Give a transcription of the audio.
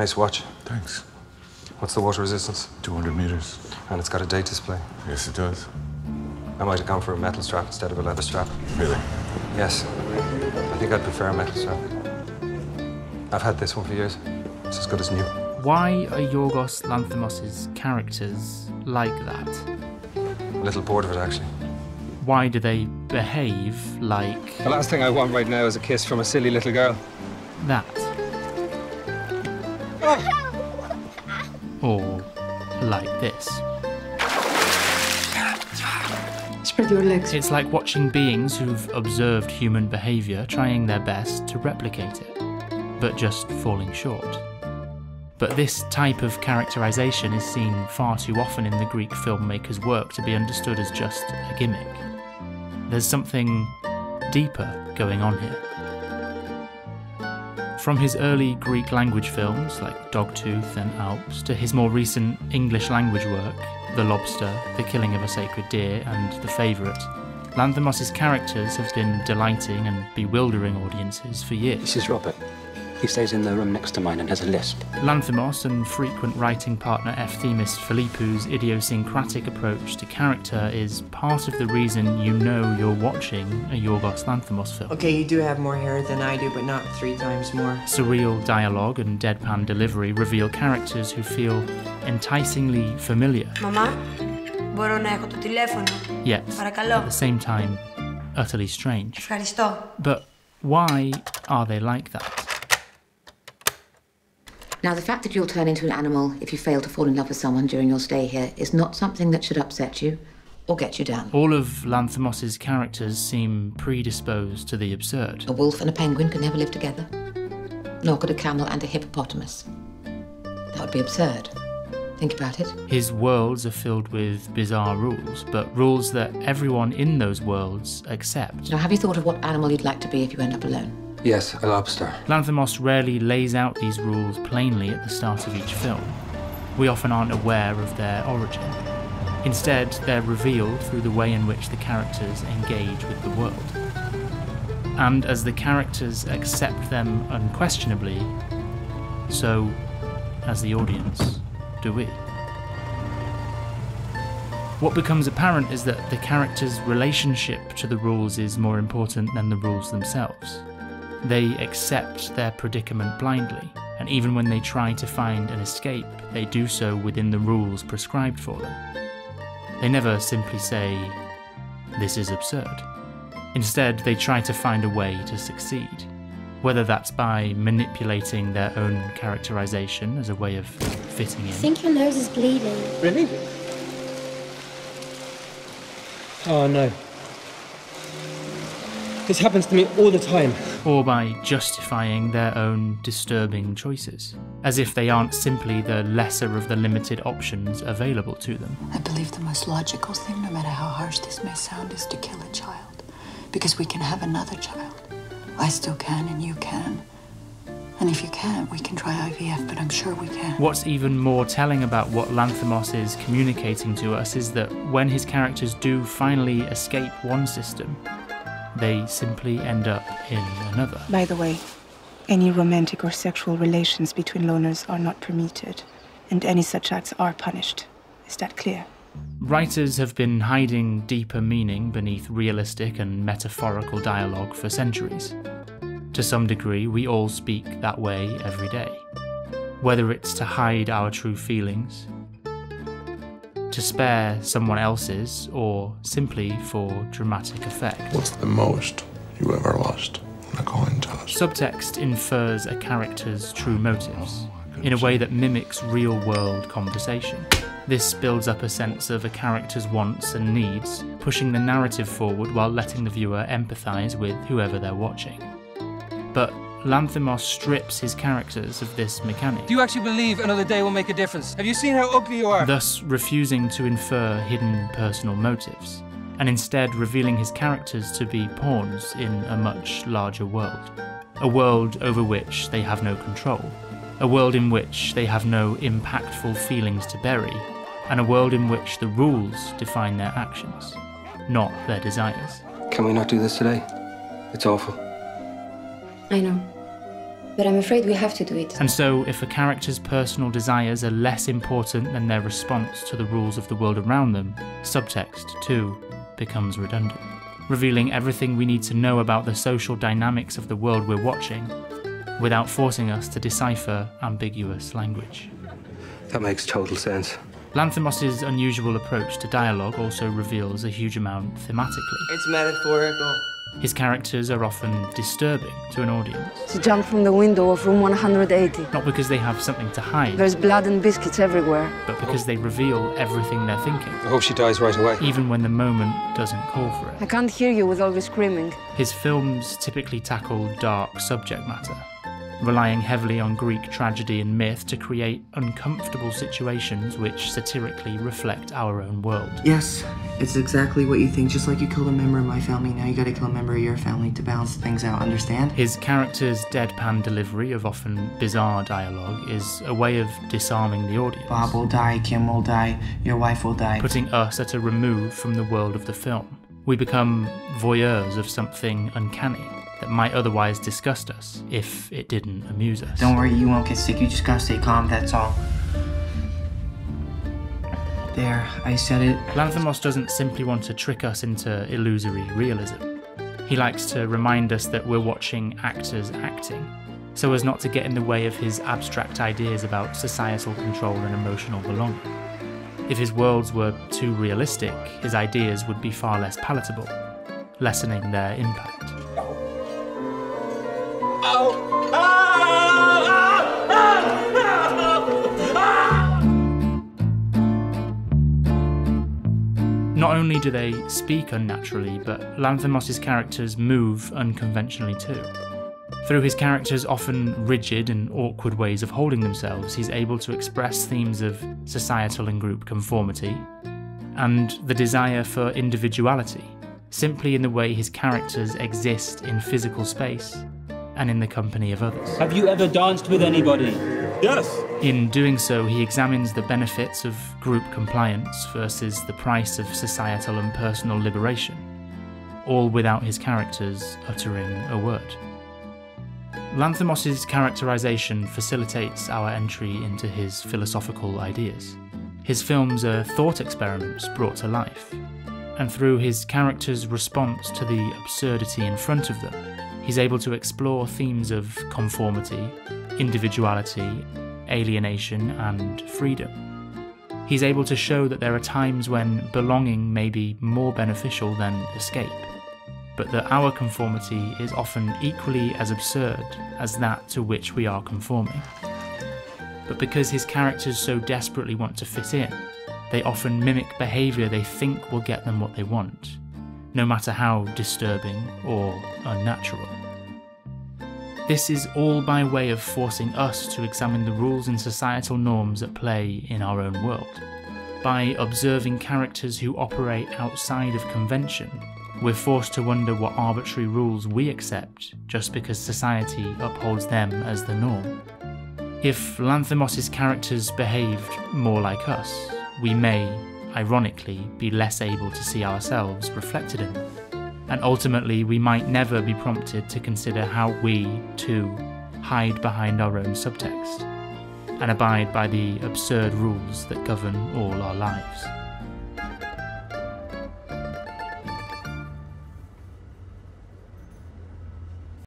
Nice watch. Thanks. What's the water resistance? 200 meters. And it's got a date display. Yes, it does. I might have gone for a metal strap instead of a leather strap. Really? Yes. I think I'd prefer a metal strap. I've had this one for years. It's as good as new. Why are Yorgos Lanthimos' characters like that? A little bored of it, actually. Why do they behave like The last thing I want right now is a kiss from a silly little girl. that? Oh. Or like this? Spread your legs. It's like watching beings who've observed human behaviour trying their best to replicate it, but just falling short. But this type of characterisation is seen far too often in the Greek filmmaker's work to be understood as just a gimmick. There's something deeper going on here. From his early Greek language films like Dogtooth and Alps to his more recent English language work, The Lobster, The Killing of a Sacred Deer, and The Favourite, Lanthimos' characters have been delighting and bewildering audiences for years. This is Robert. He stays in the room next to mine and has a lisp. Lanthimos and frequent writing partner Efthimis Filippou's idiosyncratic approach to character is part of the reason you know you're watching a Yorgos Lanthimos film. Okay, you do have more hair than I do, but not three times more. Surreal dialogue and deadpan delivery reveal characters who feel enticingly familiar. Mama, μπορώ να έχω το τηλέφωνο. Yet, at the same time, utterly strange. But why are they like that? Now, the fact that you'll turn into an animal if you fail to fall in love with someone during your stay here is not something that should upset you or get you down. All of Lanthimos' characters seem predisposed to the absurd. A wolf and a penguin can never live together, nor could a camel and a hippopotamus. That would be absurd. Think about it. His worlds are filled with bizarre rules, but rules that everyone in those worlds accept. Now, have you thought of what animal you'd like to be if you end up alone? Yes, a lobster. Lanthimos rarely lays out these rules plainly at the start of each film. We often aren't aware of their origin. Instead, they're revealed through the way in which the characters engage with the world. And as the characters accept them unquestionably, so, as the audience, do we. What becomes apparent is that the character's relationship to the rules is more important than the rules themselves. They accept their predicament blindly, and even when they try to find an escape, they do so within the rules prescribed for them. They never simply say, This is absurd. Instead, they try to find a way to succeed, whether that's by manipulating their own characterization as a way of fitting in. I think your nose is bleeding. Really? Oh no. This happens to me all the time. Or by justifying their own disturbing choices, as if they aren't simply the lesser of the limited options available to them. I believe the most logical thing, no matter how harsh this may sound, is to kill a child. Because we can have another child. I still can, and you can. And if you can't, we can try IVF, but I'm sure we can. What's even more telling about what Lanthimos is communicating to us is that when his characters do finally escape one system, they simply end up in another. By the way, any romantic or sexual relations between loners are not permitted, and any such acts are punished. Is that clear? Writers have been hiding deeper meaning beneath realistic and metaphorical dialogue for centuries. To some degree, we all speak that way every day. Whether it's to hide our true feelings, to spare someone else's, or simply for dramatic effect. What's the most you ever lost in a coin toss? Subtext infers a character's true motives in a way that mimics real world conversation. This builds up a sense of a character's wants and needs, pushing the narrative forward while letting the viewer empathise with whoever they're watching. But Lanthimos strips his characters of this mechanic. Do you actually believe another day will make a difference? Have you seen how ugly you are? thus refusing to infer hidden personal motives, and instead revealing his characters to be pawns in a much larger world. A world over which they have no control, a world in which they have no impactful feelings to bury, and a world in which the rules define their actions, not their desires. Can we not do this today? It's awful. I know. but I'm afraid we have to do it. And so, if a character's personal desires are less important than their response to the rules of the world around them, subtext, too, becomes redundant, revealing everything we need to know about the social dynamics of the world we're watching, without forcing us to decipher ambiguous language. That makes total sense. Lanthimos' unusual approach to dialogue also reveals a huge amount thematically. It's metaphorical. His characters are often disturbing to an audience. She jumped from the window of room 180. Not because they have something to hide, There's blood and biscuits everywhere. but because they reveal everything they're thinking, I hope she dies right away. even when the moment doesn't call for it. I can't hear you with all the screaming. His films typically tackle dark subject matter, relying heavily on Greek tragedy and myth to create uncomfortable situations which satirically reflect our own world. Yes, it's exactly what you think. Just like you killed a member of my family, now you gotta kill a member of your family to balance things out, understand? His character's deadpan delivery of often bizarre dialogue is a way of disarming the audience. Bob will die, Kim will die, your wife will die. putting us at a remove from the world of the film. We become voyeurs of something uncanny that might otherwise disgust us if it didn't amuse us. Don't worry, you won't get sick. You just gotta stay calm, that's all. There, I said it. Lanthimos doesn't simply want to trick us into illusory realism. He likes to remind us that we're watching actors acting, so as not to get in the way of his abstract ideas about societal control and emotional belonging. If his worlds were too realistic, his ideas would be far less palatable, lessening their impact. Not only do they speak unnaturally, but Lanthimos' characters move unconventionally too. Through his characters' often rigid and awkward ways of holding themselves, he's able to express themes of societal and group conformity and the desire for individuality, simply in the way his characters exist in physical space and in the company of others. Have you ever danced with anybody? Yes. In doing so, he examines the benefits of group compliance versus the price of societal and personal liberation, all without his characters uttering a word. Lanthimos' characterization facilitates our entry into his philosophical ideas. His films are thought experiments brought to life, and through his characters' response to the absurdity in front of them, he's able to explore themes of conformity, individuality, alienation, and freedom. He's able to show that there are times when belonging may be more beneficial than escape, but that our conformity is often equally as absurd as that to which we are conforming. But because his characters so desperately want to fit in, they often mimic behaviour they think will get them what they want, no matter how disturbing or unnatural. This is all by way of forcing us to examine the rules and societal norms at play in our own world. By observing characters who operate outside of convention, we're forced to wonder what arbitrary rules we accept just because society upholds them as the norm. If Lanthimos' characters behaved more like us, we may, ironically, be less able to see ourselves reflected in them. And ultimately, we might never be prompted to consider how we, too, hide behind our own subtext and abide by the absurd rules that govern all our lives.